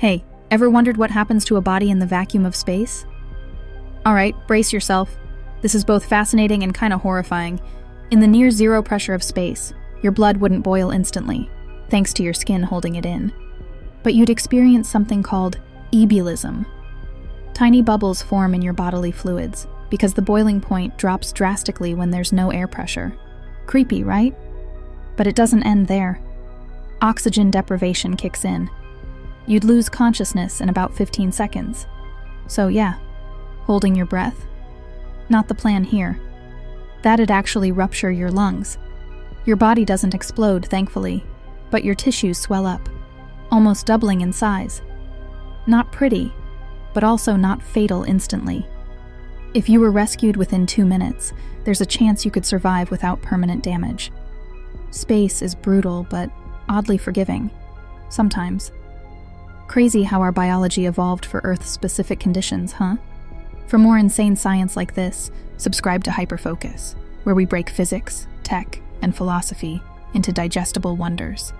Hey, ever wondered what happens to a body in the vacuum of space? Alright, brace yourself. This is both fascinating and kind of horrifying. In the near zero pressure of space, your blood wouldn't boil instantly, thanks to your skin holding it in. But you'd experience something called ebullition. Tiny bubbles form in your bodily fluids because the boiling point drops drastically when there's no air pressure. Creepy, right? But it doesn't end there. Oxygen deprivation kicks in. You'd lose consciousness in about 15 seconds. So, yeah, holding your breath. Not the plan here. That'd actually rupture your lungs. Your body doesn't explode, thankfully, but your tissues swell up, almost doubling in size. Not pretty, but also not fatal instantly. If you were rescued within two minutes, there's a chance you could survive without permanent damage. Space is brutal, but oddly forgiving. Sometimes. Crazy how our biology evolved for Earth specific conditions, huh? For more insane science like this, subscribe to Hyperfocus, where we break physics, tech, and philosophy into digestible wonders.